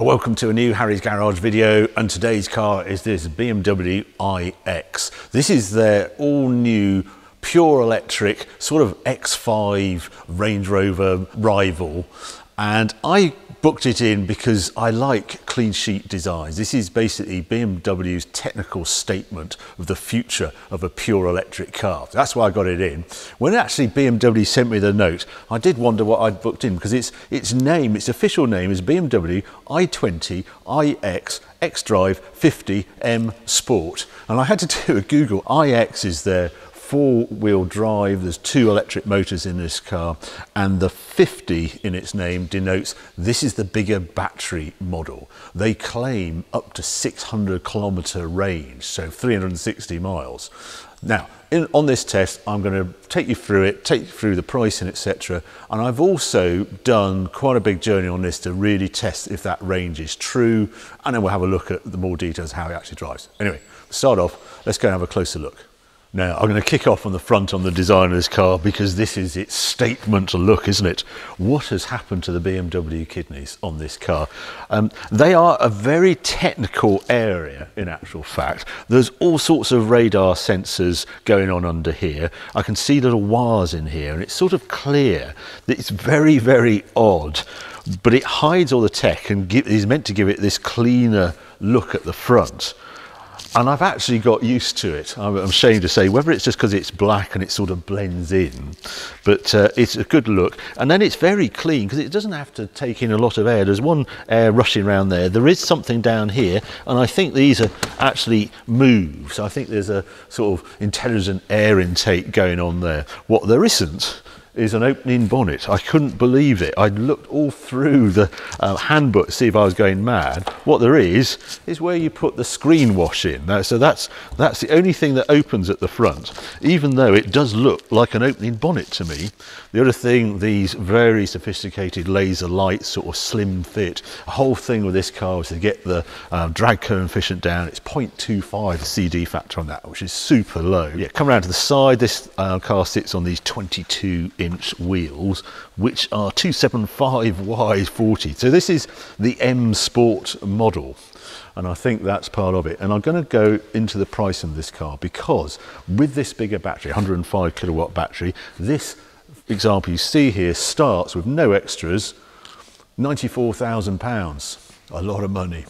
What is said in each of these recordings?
Well, welcome to a new Harry's Garage video and today's car is this BMW iX. This is their all new pure electric sort of X5 Range Rover rival and I booked it in because I like clean sheet designs. This is basically BMW's technical statement of the future of a pure electric car. That's why I got it in. When actually BMW sent me the note, I did wonder what I'd booked in because its its name, its official name is BMW i20 iX xDrive 50 M Sport. And I had to do a Google. iX is their four-wheel drive. There's two electric motors in this car, and the 50 in its name denotes this is the bigger battery model. They claim up to 600 kilometer range, so 360 miles. Now, in, on this test, I'm going to take you through it, take you through the pricing, etc. And I've also done quite a big journey on this to really test if that range is true, and then we'll have a look at the more details how it actually drives. Anyway, start off, let's go and have a closer look. Now, I'm going to kick off on the front on the design of this car because this is its statement look, isn't it? What has happened to the BMW kidneys on this car? Um, they are a very technical area in actual fact. There's all sorts of radar sensors going on under here. I can see little wires in here and it's sort of clear that it's very, very odd, but it hides all the tech and give, is meant to give it this cleaner look at the front and I've actually got used to it. I'm, ashamed to say whether it's just because it's black and it sort of blends in, but uh, it's a good look. And then it's very clean because it doesn't have to take in a lot of air. There's one air rushing around there. There is something down here, and I think these are actually moves. I think there's a sort of intelligent air intake going on there. What there isn't is an opening bonnet. I couldn't believe it. I looked all through the uh, handbook to see if I was going mad. What there is is where you put the screen wash in. Now, so that's that's the only thing that opens at the front, even though it does look like an opening bonnet to me. The other thing, these very sophisticated laser lights, sort of slim fit. The whole thing with this car was to get the um, drag coefficient down. It's 0.25 CD factor on that, which is super low. Yeah, come around to the side. This uh, car sits on these 22 inch wheels, which are 275 y 40. So this is the M Sport model and I think that's part of it. And I'm going to go into the price of this car because with this bigger battery, 105 kilowatt battery, this example you see here starts with no extras, £94,000, a lot of money.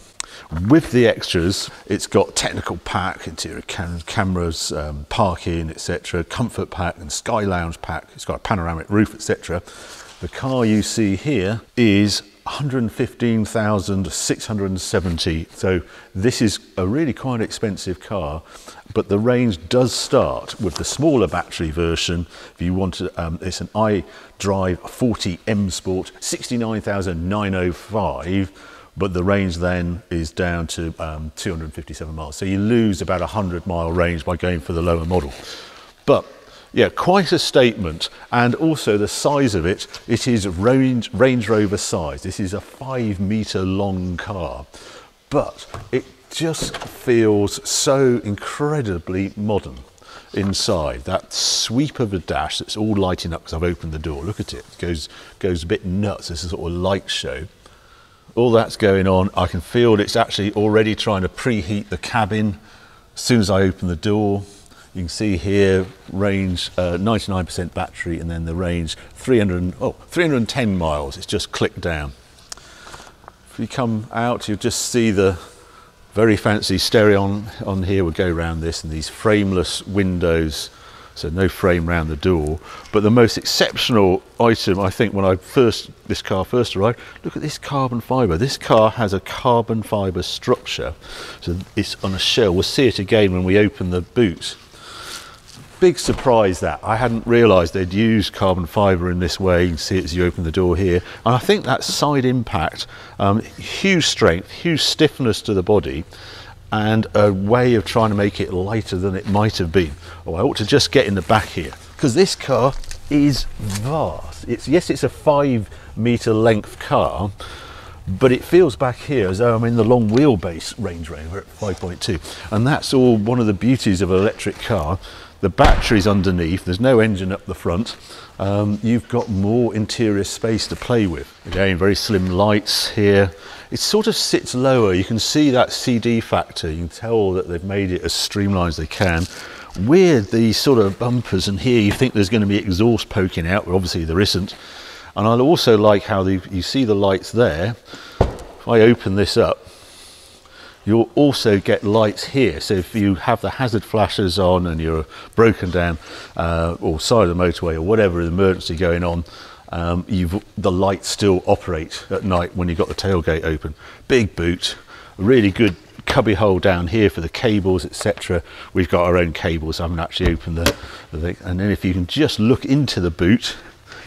With the extras, it's got technical pack, interior cam cameras, um, parking, etc., comfort pack and sky lounge pack. It's got a panoramic roof, etc. The car you see here is 115,670. So this is a really quite expensive car, but the range does start with the smaller battery version. If you want to, um, it's an xDrive 40 M Sport, 69,905 but the range then is down to um, 257 miles. So you lose about a 100 mile range by going for the lower model. But yeah, quite a statement. And also the size of it, it is Range, Range Rover size. This is a five meter long car, but it just feels so incredibly modern inside. That sweep of the dash that's all lighting up because I've opened the door. Look at it. it goes, goes a bit nuts. It's a sort of light show. All that's going on. I can feel it's actually already trying to preheat the cabin as soon as I open the door. You can see here range 99% uh, battery and then the range 300, oh, 310 miles. It's just clicked down. If you come out, you'll just see the very fancy stereo on, on here would go around this and these frameless windows so no frame round the door. But the most exceptional item, I think, when I first this car first arrived, look at this carbon fibre. This car has a carbon fibre structure, so it's on a shell. We'll see it again when we open the boot big surprise that I hadn't realised they'd used carbon fibre in this way. You can see it as you open the door here, and I think that side impact, um, huge strength, huge stiffness to the body, and a way of trying to make it lighter than it might have been. Oh, I ought to just get in the back here because this car is vast. It's yes, it's a five metre length car, but it feels back here as though I'm in the long wheelbase Range Rover at 5.2, and that's all one of the beauties of an electric car the battery's underneath, there's no engine up the front. Um, you've got more interior space to play with. Again, very slim lights here. It sort of sits lower. You can see that CD factor. You can tell that they've made it as streamlined as they can. Weird, these sort of bumpers, and here you think there's going to be exhaust poking out, but obviously there isn't. And I also like how the, you see the lights there. If I open this up, you'll also get lights here. So if you have the hazard flashes on and you're broken down uh, or side of the motorway or whatever an emergency going on, um, the lights still operate at night when you've got the tailgate open. Big boot, really good cubby hole down here for the cables, etc. We've got our own cables. I haven't actually opened the, the thing. And then if you can just look into the boot,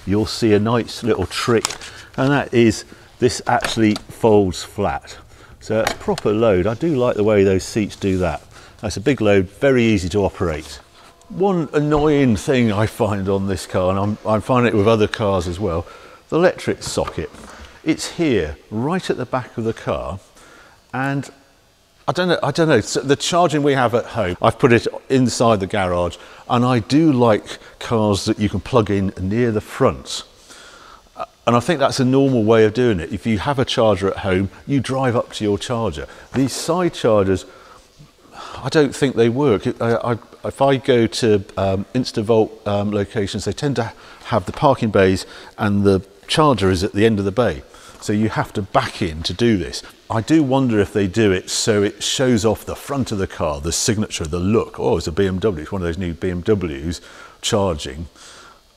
you'll see a nice little trick, and that is this actually folds flat. So it's proper load. I do like the way those seats do that. That's a big load, very easy to operate. One annoying thing I find on this car, and I'm, I'm finding it with other cars as well, the electric socket. It's here, right at the back of the car, and I don't know. I don't know. So the charging we have at home, I've put it inside the garage, and I do like cars that you can plug in near the front. And I think that's a normal way of doing it. If you have a charger at home, you drive up to your charger. These side chargers, I don't think they work. I, I, if I go to um, InstaVolt um, locations, they tend to have the parking bays and the charger is at the end of the bay. So you have to back in to do this. I do wonder if they do it so it shows off the front of the car, the signature, the look. Oh, it's a BMW, it's one of those new BMWs charging.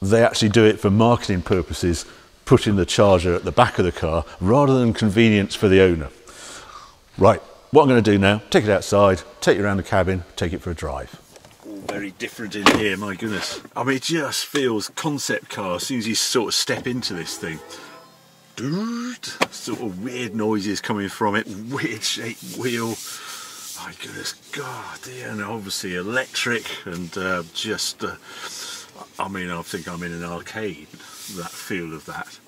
They actually do it for marketing purposes putting the charger at the back of the car rather than convenience for the owner. Right, what I'm going to do now, take it outside, take it around the cabin, take it for a drive. All very different in here, my goodness. I mean, it just feels concept car as soon as you sort of step into this thing. Sort of weird noises coming from it, weird shaped wheel. My goodness, God, and obviously electric and uh, just, uh, I mean, I think I'm in an arcade that feel of that.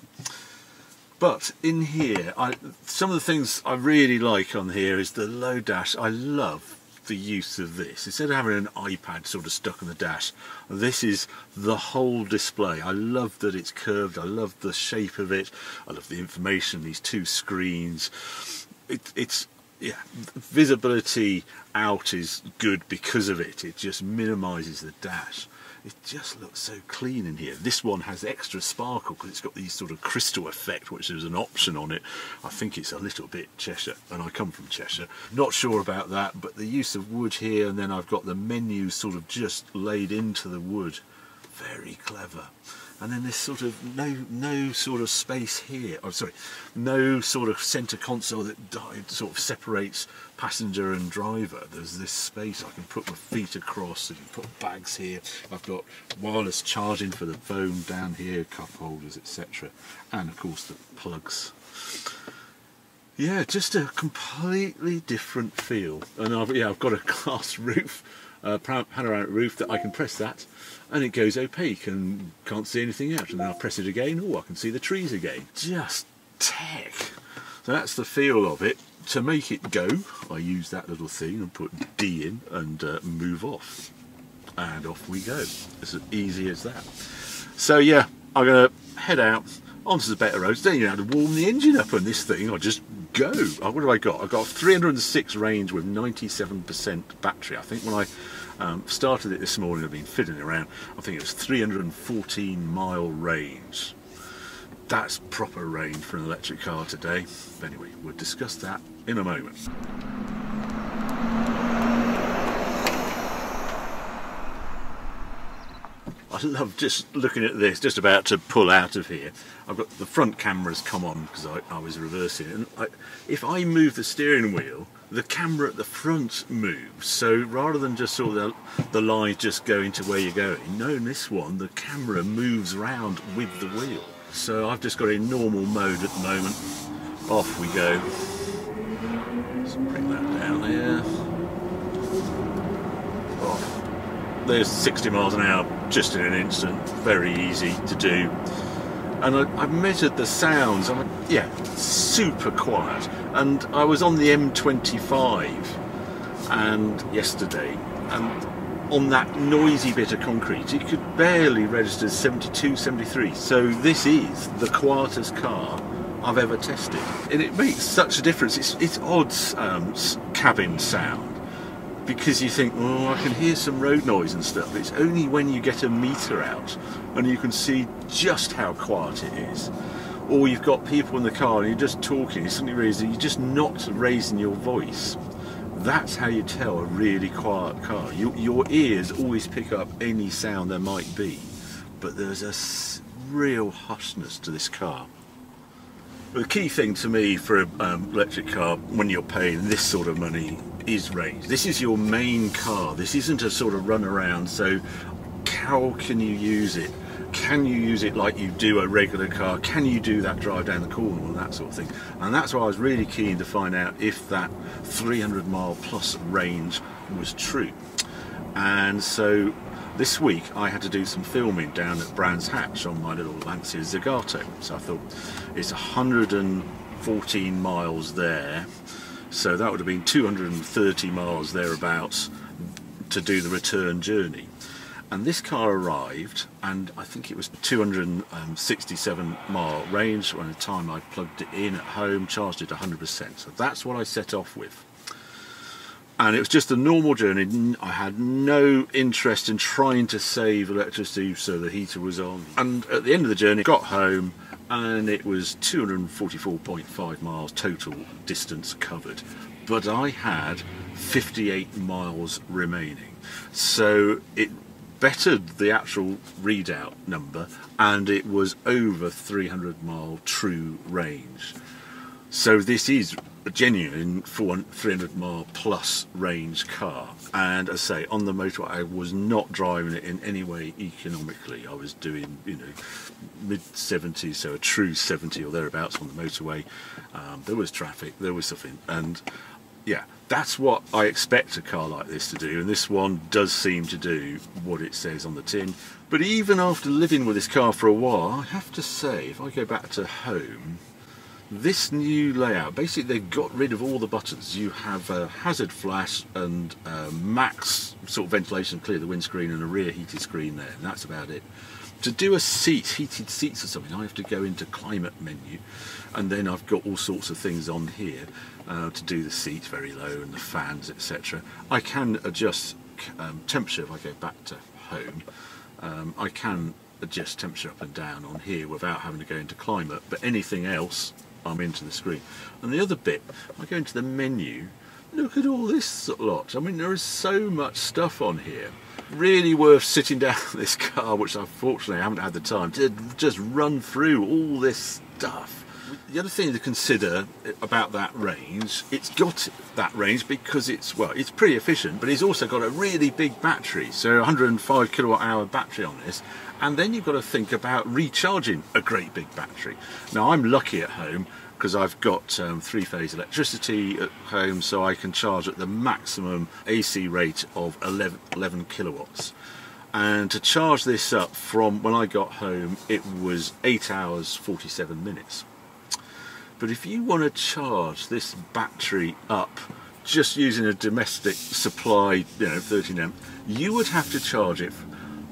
But in here, I, some of the things I really like on here is the low dash. I love the use of this. Instead of having an iPad sort of stuck on the dash, this is the whole display. I love that it's curved. I love the shape of it. I love the information, these two screens. It, it's yeah, visibility out is good because of it. It just minimises the dash it just looks so clean in here. This one has extra sparkle because it's got these sort of crystal effect, which is an option on it. I think it's a little bit Cheshire, and I come from Cheshire. Not sure about that, but the use of wood here, and then I've got the menu sort of just laid into the wood. Very clever and then there's sort of no no sort of space here. Oh, sorry, no sort of centre console that sort of separates passenger and driver. There's this space I can put my feet across and put bags here. I've got wireless charging for the phone down here, cup holders, etc., and of course the plugs. Yeah, just a completely different feel. And I've, yeah, I've got a glass roof, uh, panoramic roof that I can press that and it goes opaque and can't see anything out. And then I'll press it again, oh, I can see the trees again. Just tech. So that's the feel of it. To make it go, I use that little thing and put D in and uh, move off. And off we go. It's as easy as that. So yeah, I'm going to head out onto the better roads. Then you have to warm the engine up on this thing. I just go. Oh, what have I got? I've got 306 range with 97% battery. I think when I um, started it this morning, I've been fiddling around. I think it was 314 mile range. That's proper range for an electric car today. Anyway, we'll discuss that in a moment. I love just looking at this, just about to pull out of here. I've got the front cameras come on because I, I was reversing and I, if I move the steering wheel the camera at the front moves so rather than just sort of the, the line just going to where you're going no in this one the camera moves around with the wheel. So I've just got it in normal mode at the moment. Off we go. Let's bring that down there off. There's 60 miles an hour just in an instant. Very easy to do and I, I measured the sounds I'm like, yeah super quiet and I was on the M25 and yesterday and on that noisy bit of concrete, it could barely register 72, 73. So this is the quietest car I've ever tested. And it makes such a difference. It's, it's odd um, cabin sound because you think, oh, I can hear some road noise and stuff. It's only when you get a meter out and you can see just how quiet it is. Or you've got people in the car and you're just talking, you suddenly realise you're just not raising your voice. That's how you tell a really quiet car. You, your ears always pick up any sound there might be, but there's a real hushness to this car. The key thing to me for an um, electric car when you're paying this sort of money is range. This is your main car. This isn't a sort of run around. So how can you use it? Can you use it like you do a regular car? Can you do that drive down the corner and that sort of thing? And that's why I was really keen to find out if that 300 mile plus range was true. And so this week I had to do some filming down at Brands Hatch on my little Lancia Zagato. So I thought it's 114 miles there. So that would have been 230 miles thereabouts to do the return journey. And this car arrived, and I think it was 267 mile range when the time I plugged it in at home, charged it 100%. So that's what I set off with and it was just a normal journey. I had no interest in trying to save electricity, so the heater was on. And at the end of the journey, got home, and it was 244.5 miles total distance covered. But I had 58 miles remaining, so it bettered the actual readout number, and it was over 300 mile true range. So this is a genuine 300 mile plus range car. And as I say on the motorway I was not driving it in any way economically. I was doing you know mid 70s so a true 70 or thereabouts on the motorway. Um, there was traffic there was something. And yeah that's what I expect a car like this to do. And this one does seem to do what it says on the tin. But even after living with this car for a while I have to say if I go back to home this new layout, basically they've got rid of all the buttons. You have a hazard flash and max sort of ventilation clear the windscreen and a rear heated screen there, and that's about it. To do a seat, heated seats or something, I have to go into climate menu, and then I've got all sorts of things on here uh, to do the seat very low and the fans, etc. I can adjust um, temperature if I go back to home. Um, I can adjust temperature up and down on here without having to go into climate, but anything else I'm into the screen. And the other bit, I go into the menu, look at all this lot. I mean, there is so much stuff on here. Really worth sitting down in this car, which unfortunately I haven't had the time to just run through all this stuff. The other thing to consider about that range, it's got that range because it's, well, it's pretty efficient, but it's also got a really big battery. So 105 kilowatt hour battery on this. And then you've got to think about recharging a great big battery. Now I'm lucky at home because I've got um, three-phase electricity at home so I can charge at the maximum AC rate of 11, 11 kilowatts and to charge this up from when I got home it was 8 hours 47 minutes but if you want to charge this battery up just using a domestic supply you know 13 amp you would have to charge it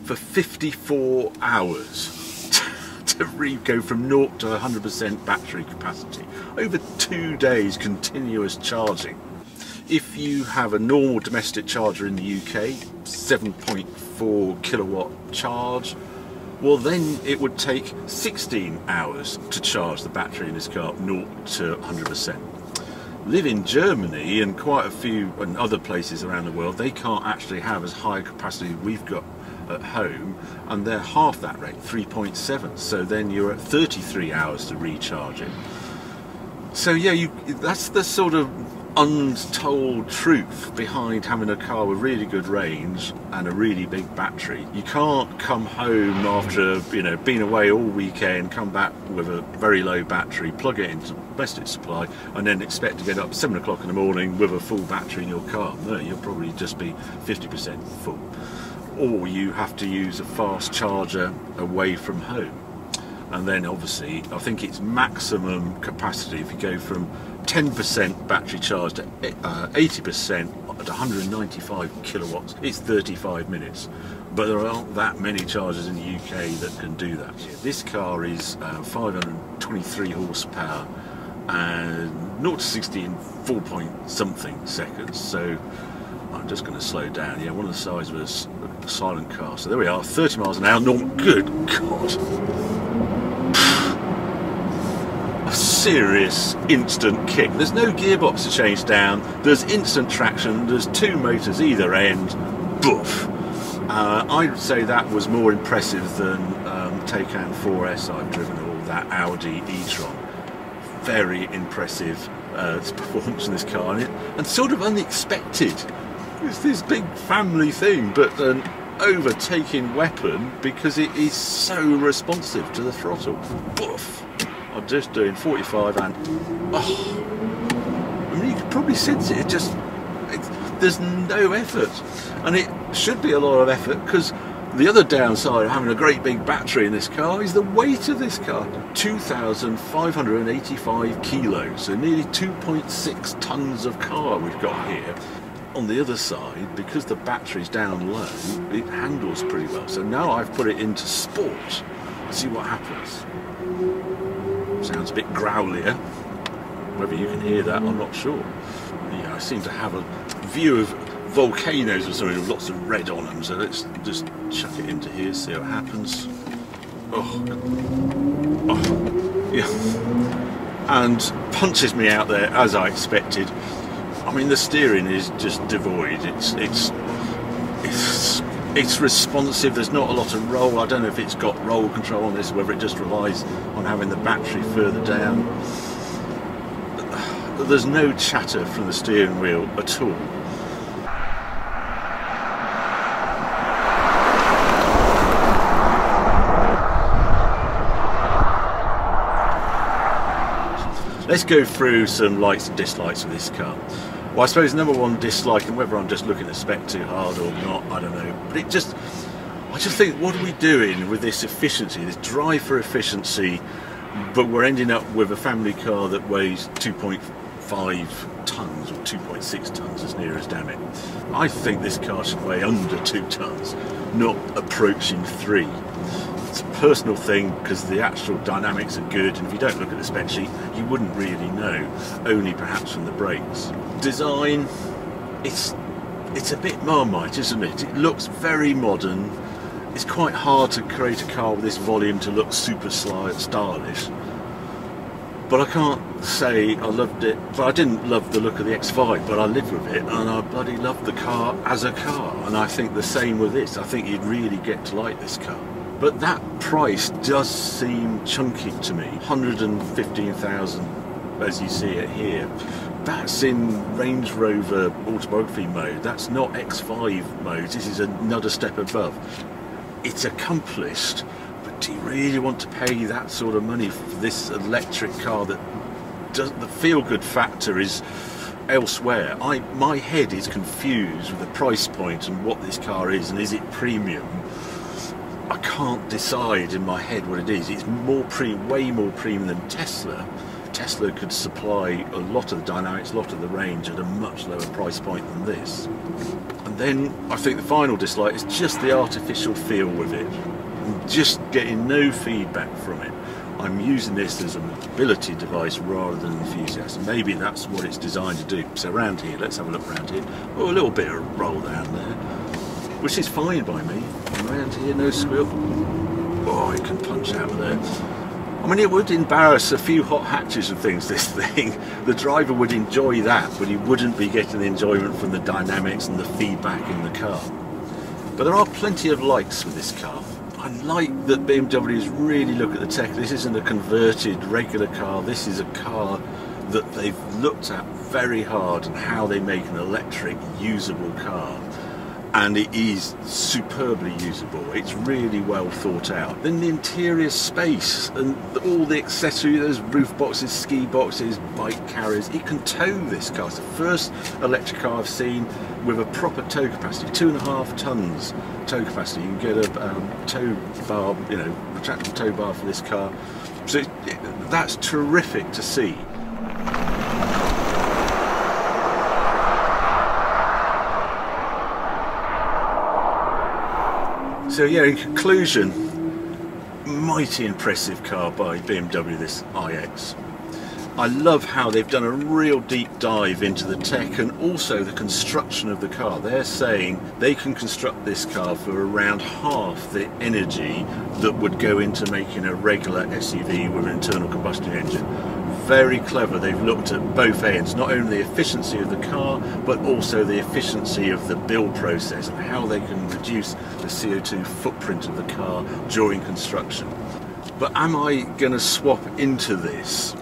for 54 hours to go from 0 to 100% battery capacity. Over two days continuous charging. If you have a normal domestic charger in the UK, 7.4 kilowatt charge, well then it would take 16 hours to charge the battery in this car 0 to 100%. Live in Germany and quite a few and other places around the world, they can't actually have as high capacity we've got at home and they're half that rate 3.7 so then you're at 33 hours to recharge it so yeah you that's the sort of untold truth behind having a car with really good range and a really big battery. You can't come home after you know being away all weekend, come back with a very low battery, plug it into domestic supply, and then expect to get up seven o'clock in the morning with a full battery in your car. No, you'll probably just be 50% full or you have to use a fast charger away from home. And then obviously, I think it's maximum capacity if you go from 10% battery charged at uh, 80% at 195 kilowatts. It's 35 minutes. But there aren't that many chargers in the UK that can do that. This car is uh, 523 horsepower and 0 to 60 in 4 point something seconds. So I'm just going to slow down. Yeah, one of the sides of a, silent car. So there we are, 30 miles an hour. Normal. Good God. a serious instant kick. There's no gearbox to change down. There's instant traction. There's two motors either end. Boof. Uh, I'd say that was more impressive than um, Taycan 4S I've driven or that Audi e-tron. Very impressive uh, performance in this car and, it, and sort of unexpected. It's this big family thing, but an overtaking weapon because it is so responsive to the throttle. Boof! I'm just doing 45 and oh, I mean you can probably sense it. It just there's no effort, and it should be a lot of effort because the other downside of having a great big battery in this car is the weight of this car 2,585 kilos, so nearly 2.6 tons of car we've got here. On the other side, because the battery's down low, it handles pretty well. So now I've put it into sport. See what happens. Sounds a bit growlier. Whether you can hear that, I'm not sure. Yeah, I seem to have a view of volcanoes or something with lots of red on them. So let's just chuck it into here, see what happens. Oh, oh, yeah, and punches me out there as I expected. I mean, the steering is just devoid. It's it's it's responsive. There's not a lot of roll. I don't know if it's got roll control on this, whether it just relies on having the battery further down. There's no chatter from the steering wheel at all. Let's go through some likes and dislikes of this car. Well, I suppose number one dislike, and whether I'm just looking at spec too hard or not, I don't know. But it just, I just think, what are we doing with this efficiency, this drive for efficiency, but we're ending up with a family car that weighs 2.5 tons or 2.6 tons as near as damn it. I think this car should weigh under two tons, not approaching three it's a personal thing because the actual dynamics are good and if you don't look at the spec sheet you wouldn't really know only perhaps from the brakes design it's it's a bit marmite isn't it? It looks very modern. It's quite hard to create a car with this volume to look super sly and stylish. But I can't say I loved it. But I didn't love the look of the X5 but I lived with it and I bloody loved the car as a car. And I think the same with this. I think you'd really get to like this car. But that price does seem chunky to me. 115,000 as you see it here. That's in Range Rover autobiography mode. That's not X5 mode. This is another step above. It's accomplished, but do you really want to pay that sort of money for this electric car that does the feel good factor is elsewhere. I my head is confused with the price point and what this car is and is it premium I can't decide in my head what it is. It's more pre, way more premium than Tesla. Tesla could supply a lot of the dynamics, a lot of the range at a much lower price point than this. And then I think the final dislike is just the artificial feel with it. I'm just getting no feedback from it. I'm using this as a mobility device rather than an enthusiast. Maybe that's what it's designed to do. So around here, let's have a look around here. Oh, a little bit of roll down there which is fine by me. Around here, no squeal. Oh, I can punch out of there. I mean, it would embarrass a few hot hatches and things, this thing. The driver would enjoy that, but he wouldn't be getting the enjoyment from the dynamics and the feedback in the car. But there are plenty of likes with this car. I like that BMWs really look at the tech. This isn't a converted regular car. This is a car that they've looked at very hard and how they make an electric usable car and it is superbly usable. It's really well thought out. Then the interior space and all the accessories, there's roof boxes, ski boxes, bike carriers. It can tow this car. It's the first electric car I've seen with a proper tow capacity, two and a half tons tow capacity. You can get a um, tow bar, you know, retractable tow bar for this car. So it, that's terrific to see. So yeah, in conclusion, mighty impressive car by BMW, this iX. I love how they've done a real deep dive into the tech and also the construction of the car. They're saying they can construct this car for around half the energy that would go into making a regular SUV with an internal combustion engine. Very clever, they've looked at both ends, not only the efficiency of the car, but also the efficiency of the build process and how they can reduce the CO2 footprint of the car during construction. But am I going to swap into this?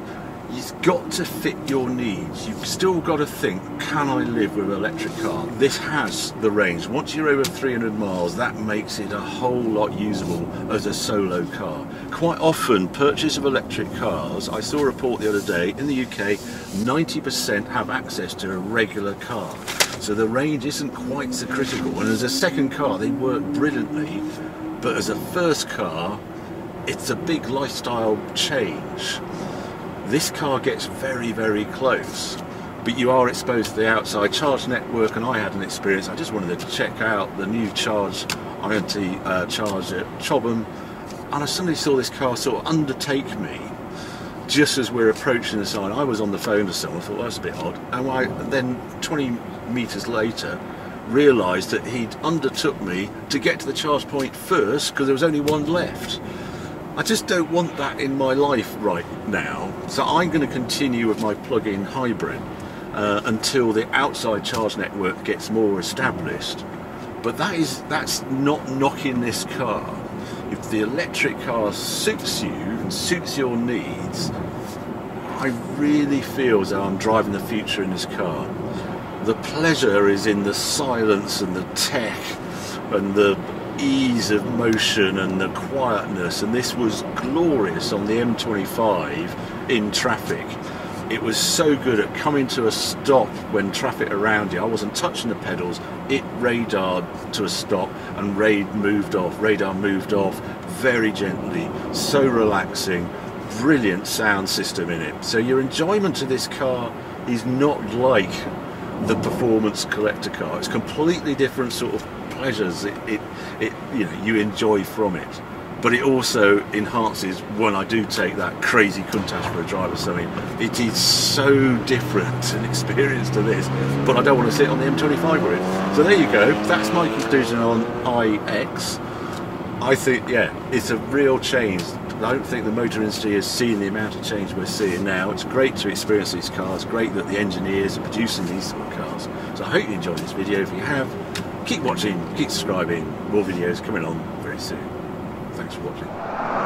It's got to fit your needs. You've still got to think, can I live with an electric car? This has the range. Once you're over 300 miles, that makes it a whole lot usable as a solo car. Quite often, purchase of electric cars, I saw a report the other day, in the UK, 90% have access to a regular car. So the range isn't quite so critical. And as a second car, they work brilliantly. But as a first car, it's a big lifestyle change. This car gets very, very close, but you are exposed to the outside charge network, and I had an experience. I just wanted to check out the new charge IoT uh, charge at Chobham, and I suddenly saw this car sort of undertake me just as we're approaching the sign. I was on the phone to someone, I thought well, that's a bit odd, and I then 20 metres later realised that he'd undertook me to get to the charge point first because there was only one left. I just don't want that in my life right now. So I'm going to continue with my plug-in hybrid uh, until the outside charge network gets more established. But that is that's not knocking this car. If the electric car suits you and suits your needs, I really feel as though I'm driving the future in this car. The pleasure is in the silence and the tech and the ease of motion and the quietness and this was glorious on the M25 in traffic. It was so good at coming to a stop when traffic around you I wasn't touching the pedals it radared to a stop and raid moved off radar moved off very gently so relaxing brilliant sound system in it. So your enjoyment of this car is not like the performance collector car. It's completely different sort of pleasures it, it, it, you know you enjoy from it. But it also enhances when I do take that crazy Countach for a drive or something. It is so different an experience to this, but I don't want to sit on the M25 with it. So there you go. That's my conclusion on iX. I think, yeah, it's a real change. I don't think the motor industry has seen the amount of change we're seeing now. It's great to experience these cars, great that the engineers are producing these sort of cars. So I hope you enjoyed this video. If you have, keep watching, keep subscribing, more videos coming on very soon. Thanks for watching.